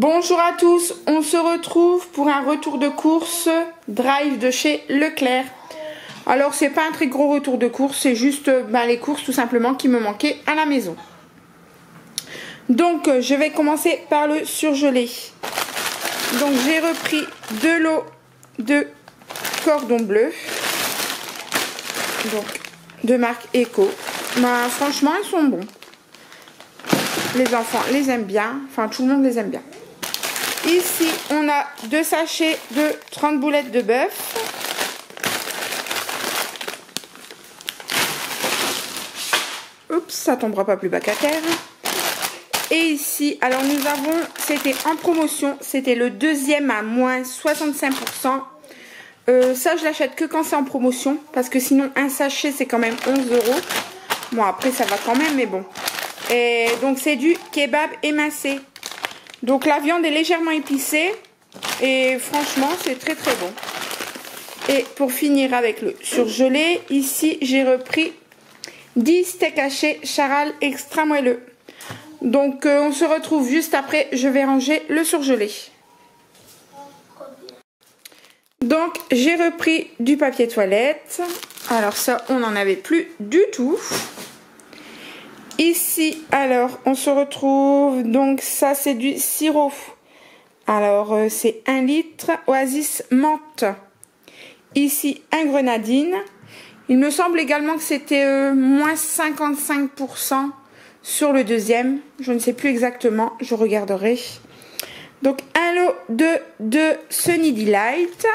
Bonjour à tous, on se retrouve pour un retour de course drive de chez Leclerc. Alors c'est pas un très gros retour de course, c'est juste ben, les courses tout simplement qui me manquaient à la maison. Donc je vais commencer par le surgelé. Donc j'ai repris de l'eau de cordon bleu. Donc de marque Eco. Ben, franchement ils sont bons. Les enfants les aiment bien, enfin tout le monde les aime bien. Ici, on a deux sachets de 30 boulettes de bœuf. Oups, ça tombera pas plus bas qu'à terre. Et ici, alors nous avons, c'était en promotion, c'était le deuxième à moins 65%. Euh, ça, je l'achète que quand c'est en promotion, parce que sinon, un sachet, c'est quand même 11 euros. Bon, après, ça va quand même, mais bon. Et donc, c'est du kebab émincé. Donc la viande est légèrement épicée et franchement c'est très très bon. Et pour finir avec le surgelé, ici j'ai repris 10 steaks hachés charal extra moelleux. Donc euh, on se retrouve juste après, je vais ranger le surgelé. Donc j'ai repris du papier toilette. Alors ça on n'en avait plus du tout. Ici, alors, on se retrouve, donc ça c'est du sirop. Alors, euh, c'est 1 litre Oasis menthe. Ici, un grenadine. Il me semble également que c'était euh, moins 55% sur le deuxième. Je ne sais plus exactement, je regarderai. Donc, un lot de, de Sunny Delight.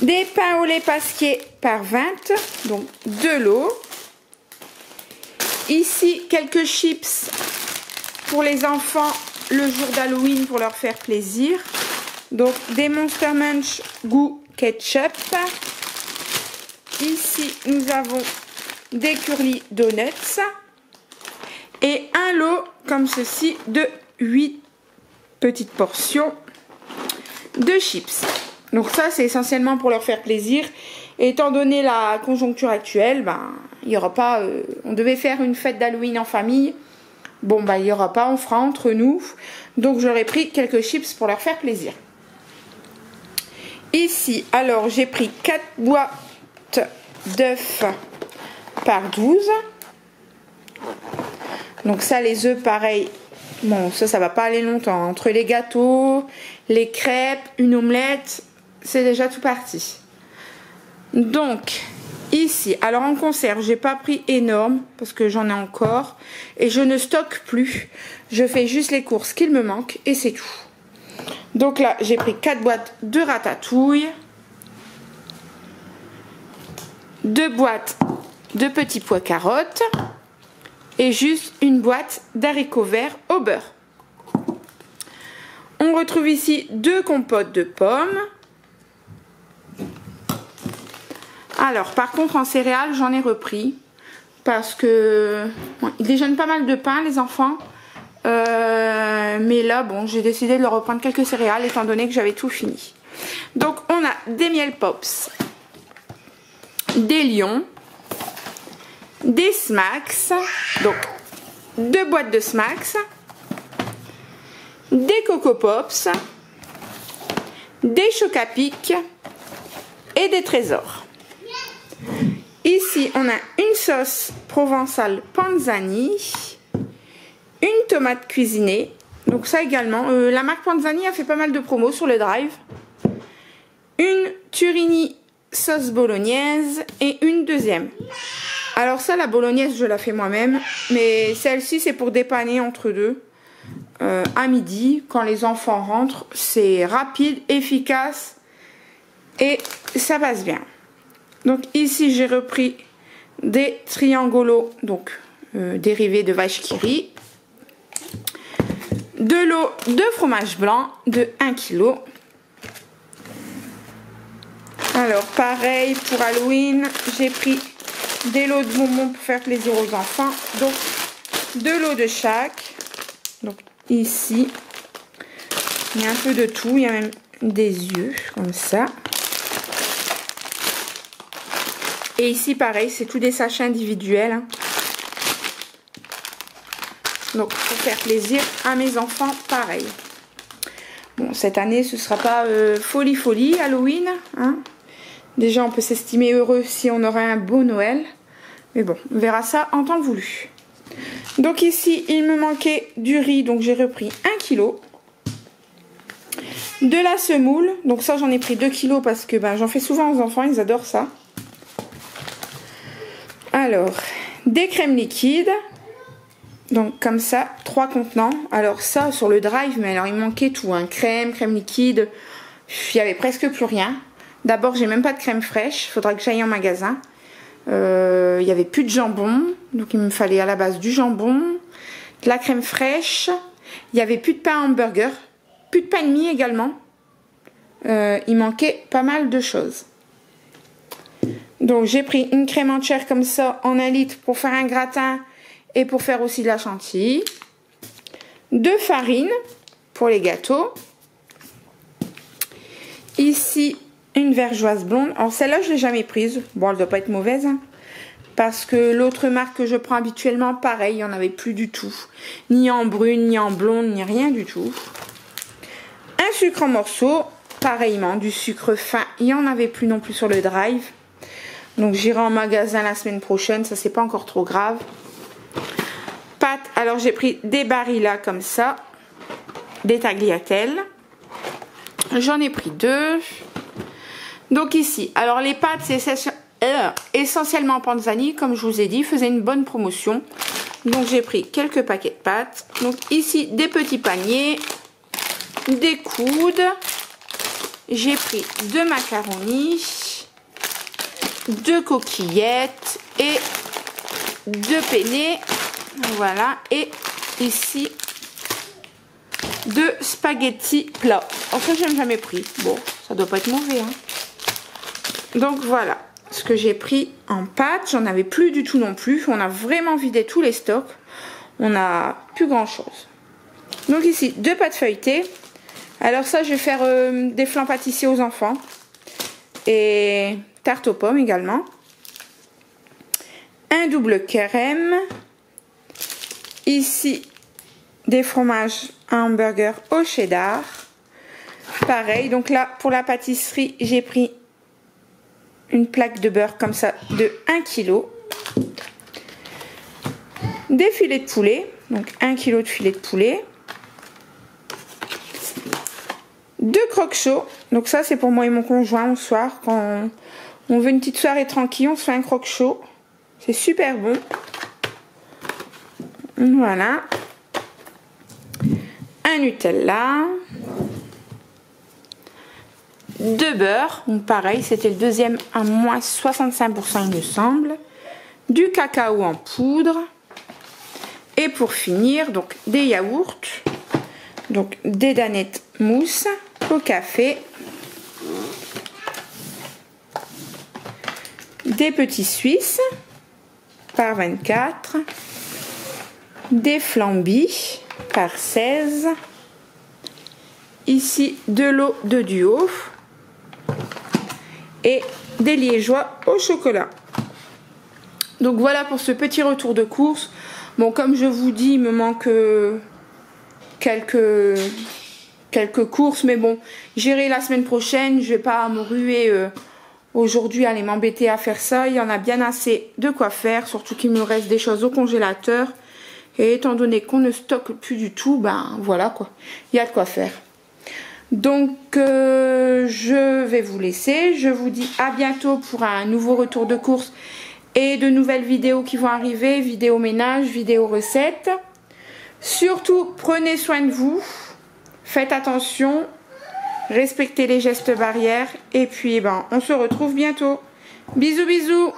Des pains au lait pasquier par 20, donc deux lots. Ici, quelques chips pour les enfants le jour d'Halloween pour leur faire plaisir. Donc, des Monster Munch goût ketchup. Ici, nous avons des curly donuts. Et un lot, comme ceci, de 8 petites portions de chips. Donc ça, c'est essentiellement pour leur faire plaisir. Étant donné la conjoncture actuelle, ben, il y aura pas. Euh, on devait faire une fête d'Halloween en famille. Bon, bah, il n'y aura pas, on fera entre nous. Donc, j'aurais pris quelques chips pour leur faire plaisir. Ici, alors, j'ai pris 4 boîtes d'œufs par 12. Donc, ça, les œufs, pareil. Bon, ça, ça va pas aller longtemps. Entre les gâteaux, les crêpes, une omelette, c'est déjà tout parti. Donc, Ici, alors en conserve, j'ai pas pris énorme parce que j'en ai encore et je ne stocke plus. Je fais juste les courses qu'il me manque et c'est tout. Donc là, j'ai pris 4 boîtes de ratatouille, 2 boîtes de petits pois carottes et juste une boîte d'haricots verts au beurre. On retrouve ici deux compotes de pommes, Alors, par contre, en céréales, j'en ai repris. Parce que ils déjeunent pas mal de pain, les enfants. Euh, mais là, bon, j'ai décidé de leur reprendre quelques céréales étant donné que j'avais tout fini. Donc, on a des miel pops, des lions, des smacks, donc deux boîtes de smacks, des coco pops, des choc et des trésors. Ici, on a une sauce provençale panzani, une tomate cuisinée. Donc ça également, euh, la marque Panzani a fait pas mal de promos sur le drive. Une Turini sauce bolognaise et une deuxième. Alors ça, la bolognaise, je la fais moi-même. Mais celle-ci, c'est pour dépanner entre deux. Euh, à midi, quand les enfants rentrent, c'est rapide, efficace et ça passe bien. Donc ici, j'ai repris des triangolos, donc euh, dérivés de vache qui rit. De l'eau de fromage blanc de 1 kg. Alors pareil pour Halloween, j'ai pris des lots de bonbons pour faire plaisir aux enfants. Donc deux lots de chaque. Donc ici, il y a un peu de tout, il y a même des yeux comme ça. Et ici, pareil, c'est tous des sachets individuels. Hein. Donc, pour faire plaisir à mes enfants, pareil. Bon, cette année, ce sera pas euh, folie folie Halloween. Hein. Déjà, on peut s'estimer heureux si on aura un beau Noël. Mais bon, on verra ça en temps voulu. Donc ici, il me manquait du riz, donc j'ai repris 1 kg. De la semoule, donc ça j'en ai pris 2 kg parce que ben, j'en fais souvent aux enfants, ils adorent ça. Alors, des crèmes liquides. Donc comme ça, trois contenants. Alors ça, sur le drive, mais alors il manquait tout. Hein. Crème, crème liquide, il y avait presque plus rien. D'abord, j'ai même pas de crème fraîche. Il faudra que j'aille en magasin. Euh, il y avait plus de jambon. Donc il me fallait à la base du jambon, de la crème fraîche. Il y avait plus de pain hamburger. Plus de pain de mie également. Euh, il manquait pas mal de choses. Donc j'ai pris une crème entière comme ça en un litre pour faire un gratin et pour faire aussi de la chantilly. Deux farines pour les gâteaux. Ici, une vergeoise blonde. Alors celle-là, je ne l'ai jamais prise. Bon, elle ne doit pas être mauvaise. Hein. parce que l'autre marque que je prends habituellement, pareil, il n'y en avait plus du tout. Ni en brune, ni en blonde, ni rien du tout. Un sucre en morceaux. Pareillement, du sucre fin. Il n'y en avait plus non plus sur le drive. Donc j'irai en magasin la semaine prochaine. Ça, c'est pas encore trop grave. Pâtes. Alors j'ai pris des là comme ça. Des tagliatelles. J'en ai pris deux. Donc ici, alors les pâtes, c'est euh, essentiellement panzani, comme je vous ai dit, faisait une bonne promotion. Donc j'ai pris quelques paquets de pâtes. Donc ici, des petits paniers, des coudes. J'ai pris deux macaronis, deux coquillettes et deux penne. Voilà. Et ici, deux spaghettis plats. En fait, n'ai jamais pris. Bon, ça doit pas être mauvais. Hein. Donc voilà ce que j'ai pris en pâte. J'en avais plus du tout non plus. On a vraiment vidé tous les stocks. On n'a plus grand chose. Donc ici, deux pâtes feuilletées. Alors ça, je vais faire euh, des flancs pâtissiers aux enfants. Et tarte aux pommes également. Un double crème. Ici, des fromages à hamburger au cheddar. Pareil, donc là, pour la pâtisserie, j'ai pris une plaque de beurre comme ça de 1 kg. Des filets de poulet, donc 1 kg de filets de poulet. Deux croques chauds, donc ça c'est pour moi et mon conjoint au soir quand on veut une petite soirée tranquille, on se fait un croque chaud. C'est super bon. Voilà. Un Nutella de beurre, donc pareil, c'était le deuxième à moins 65% il me semble, du cacao en poudre, et pour finir, donc des yaourts, donc des danettes mousse au café, des petits suisses par 24, des flambis par 16, ici de l'eau de duo, et des liégeois au chocolat. Donc voilà pour ce petit retour de course. Bon, comme je vous dis, il me manque euh, quelques, quelques courses, mais bon, j'irai la semaine prochaine. Je vais pas me ruer euh, aujourd'hui, aller m'embêter à faire ça. Il y en a bien assez de quoi faire, surtout qu'il me reste des choses au congélateur. Et étant donné qu'on ne stocke plus du tout, ben voilà quoi, il y a de quoi faire. Donc euh, je vais vous laisser. Je vous dis à bientôt pour un nouveau retour de course et de nouvelles vidéos qui vont arriver. Vidéo ménage, vidéo recette. Surtout prenez soin de vous. Faites attention. Respectez les gestes barrières. Et puis ben, on se retrouve bientôt. Bisous bisous